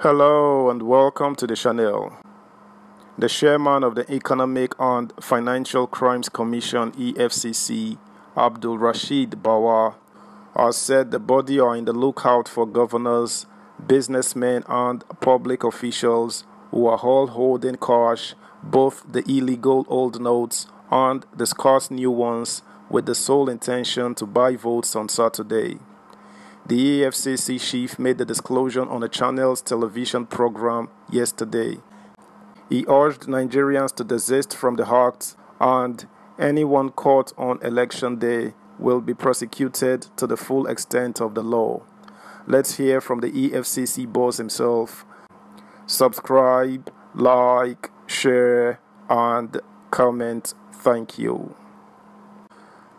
Hello and welcome to the channel. The chairman of the Economic and Financial Crimes Commission EFCC, Abdul Rashid Bawa, has said the body are in the lookout for governors, businessmen, and public officials who are all holding cash, both the illegal old notes and the scarce new ones, with the sole intention to buy votes on Saturday. The EFCC chief made the disclosure on the channel's television program yesterday. He urged Nigerians to desist from the act and anyone caught on election day will be prosecuted to the full extent of the law. Let's hear from the EFCC boss himself. Subscribe, like, share, and comment. Thank you.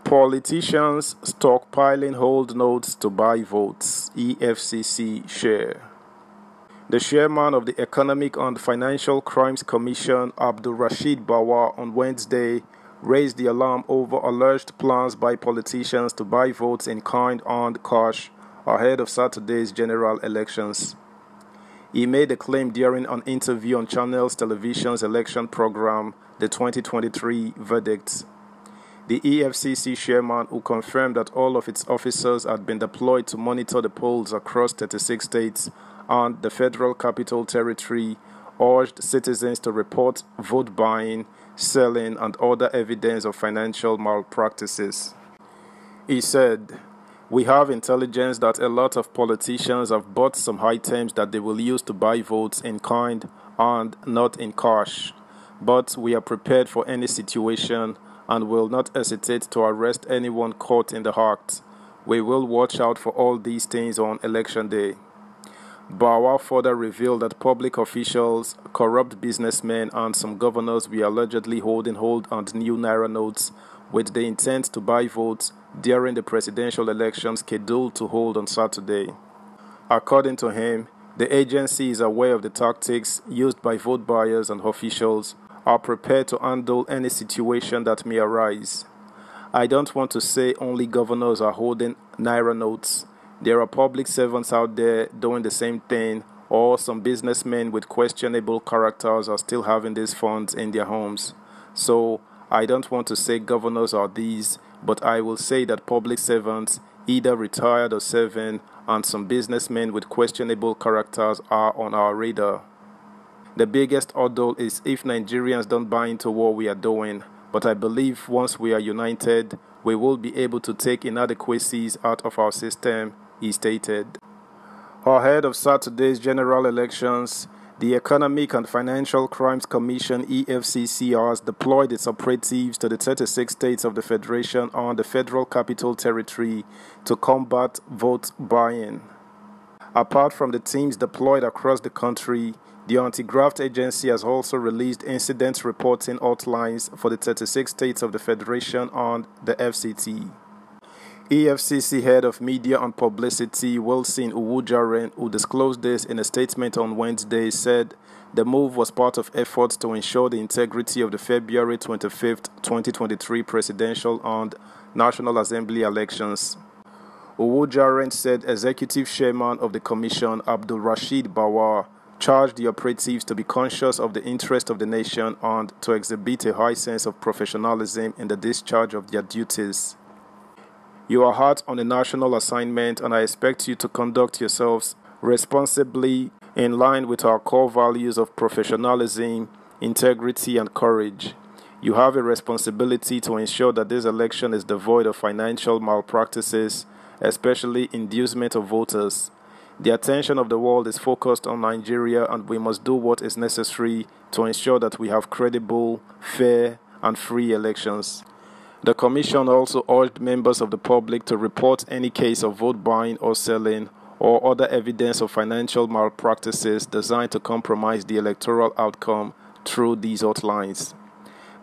Politicians stockpiling hold notes to buy votes. EFCC share. The chairman of the Economic and Financial Crimes Commission, Abdul Rashid Bawa, on Wednesday raised the alarm over alleged plans by politicians to buy votes in kind and cash ahead of Saturday's general elections. He made the claim during an interview on Channels Television's election program, The 2023 Verdict. The EFCC chairman, who confirmed that all of its officers had been deployed to monitor the polls across 36 states and the Federal Capital Territory, urged citizens to report vote buying, selling, and other evidence of financial malpractices. He said, We have intelligence that a lot of politicians have bought some items that they will use to buy votes in kind and not in cash. But we are prepared for any situation and will not hesitate to arrest anyone caught in the act. We will watch out for all these things on election day. Bawa further revealed that public officials, corrupt businessmen, and some governors were allegedly holding hold on new Naira notes with the intent to buy votes during the presidential election scheduled to hold on Saturday. According to him, the agency is aware of the tactics used by vote buyers and officials are prepared to handle any situation that may arise. I don't want to say only governors are holding Naira notes. There are public servants out there doing the same thing, or some businessmen with questionable characters are still having these funds in their homes. So, I don't want to say governors are these, but I will say that public servants, either retired or serving, and some businessmen with questionable characters are on our radar. The biggest hurdle is if Nigerians don't buy into what we are doing, but I believe once we are united, we will be able to take inadequacies out of our system, he stated. Ahead of Saturday's general elections, the Economic and Financial Crimes Commission EFCC has deployed its operatives to the 36 states of the Federation and the Federal Capital Territory to combat vote buying. Apart from the teams deployed across the country, the Anti Graft Agency has also released incident reporting outlines for the 36 states of the Federation and the FCT. EFCC head of media and publicity Wilson Uwujaren, who disclosed this in a statement on Wednesday, said the move was part of efforts to ensure the integrity of the February 25, 2023 presidential and National Assembly elections. Uwujaren said executive chairman of the commission, Abdul Rashid Bawa, charged the operatives to be conscious of the interest of the nation and to exhibit a high sense of professionalism in the discharge of their duties. You are hot on a national assignment, and I expect you to conduct yourselves responsibly in line with our core values of professionalism, integrity, and courage. You have a responsibility to ensure that this election is devoid of financial malpractices, especially inducement of voters. The attention of the world is focused on Nigeria, and we must do what is necessary to ensure that we have credible, fair, and free elections. The Commission also urged members of the public to report any case of vote buying or selling or other evidence of financial malpractices designed to compromise the electoral outcome through these hotlines.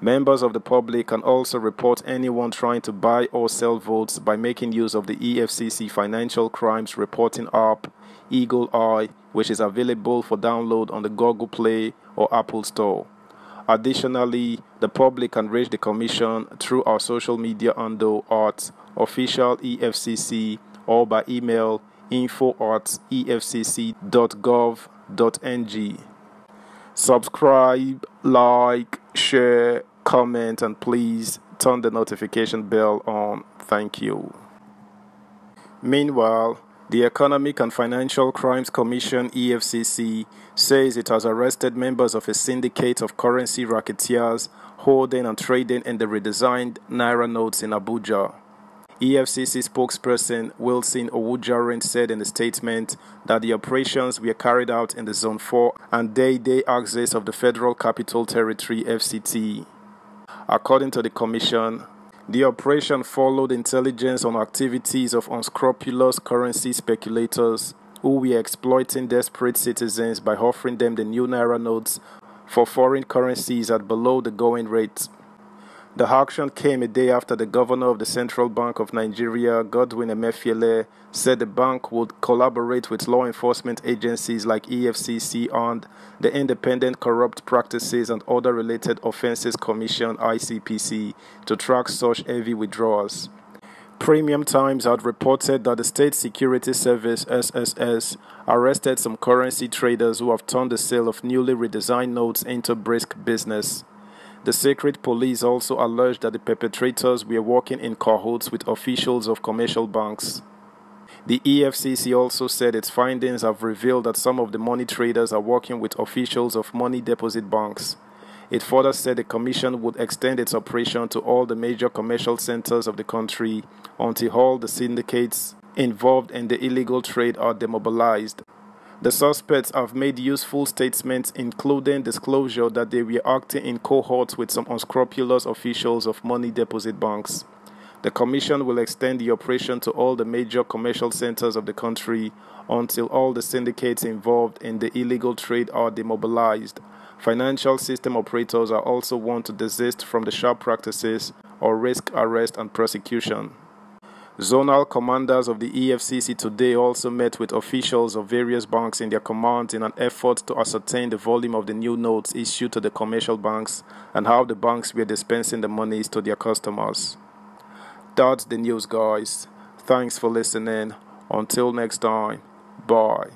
Members of the public can also report anyone trying to buy or sell votes by making use of the EFCC Financial Crimes Reporting app, Eagle Eye, which is available for download on the Google Play or Apple Store. Additionally, the public can reach the Commission through our social media handle at official EFCC or by email info at efcc.gov Subscribe, like, share, comment, and please turn the notification bell on. Thank you. Meanwhile, the Economic and Financial Crimes Commission EFCC says it has arrested members of a syndicate of currency racketeers holding and trading in the redesigned Naira notes in Abuja. EFCC spokesperson Wilson Uwujaren said in a statement that the operations were carried out in the Zone 4 and Dei-Dei axis of the Federal Capital Territory FCT. According to the Commission, the operation followed intelligence on activities of unscrupulous currency speculators who were exploiting desperate citizens by offering them the new Naira notes for foreign currencies at below the going rate. The auction came a day after the governor of the Central Bank of Nigeria, Godwin Emefiele, said the bank would collaborate with law enforcement agencies like EFCC and the Independent Corrupt Practices and Other Related Offences Commission ICPC to track such heavy withdrawals. Premium Times had reported that the State Security Service SSS arrested some currency traders who have turned the sale of newly redesigned notes into brisk business. The secret police also alleged that the perpetrators were working in cahoots with officials of commercial banks. The EFCC also said its findings have revealed that some of the money traders are working with officials of money deposit banks. It further said the Commission would extend its operation to all the major commercial centers of the country until all the syndicates involved in the illegal trade are demobilized. The suspects have made useful statements, including disclosure that they were acting in cohorts with some unscrupulous officials of money deposit banks. The Commission will extend the operation to all the major commercial centers of the country until all the syndicates involved in the illegal trade are demobilized. Financial system operators are also warned to desist from the sharp practices or risk arrest and prosecution. Zonal commanders of the EFCC today also met with officials of various banks in their command in an effort to ascertain the volume of the new notes issued to the commercial banks and how the banks were dispensing the monies to their customers. That's the news, guys. Thanks for listening. Until next time, bye.